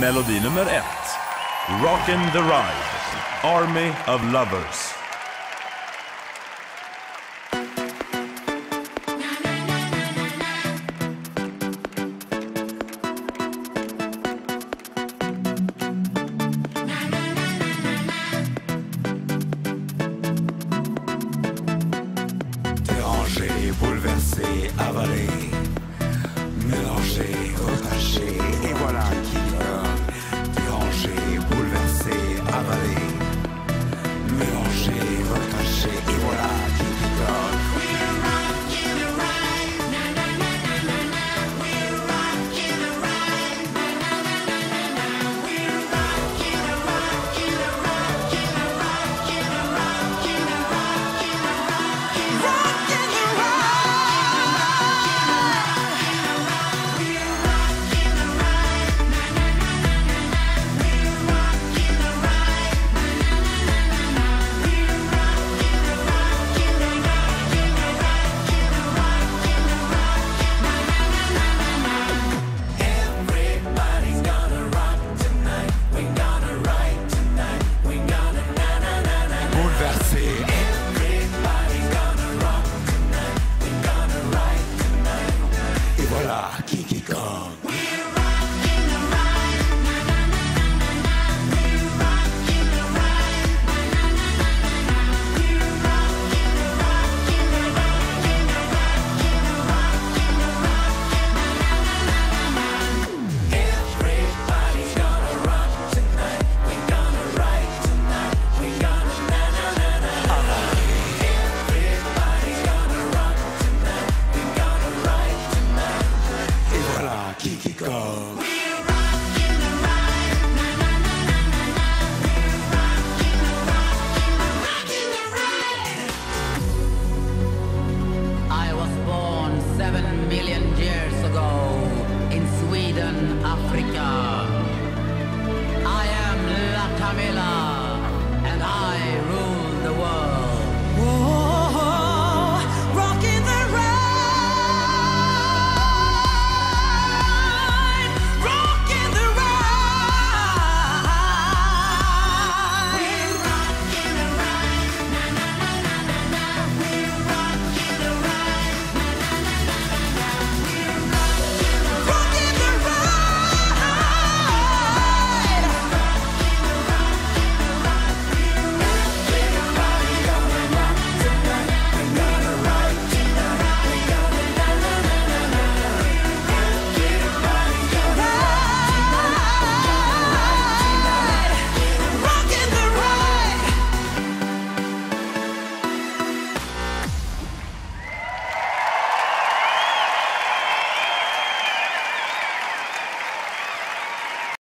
Melodi nummer ett. Rockin' the Ride. Army of Lovers. Bouleversé, avalé, mélangé, retaché, et voilà Kikiko. We Seven million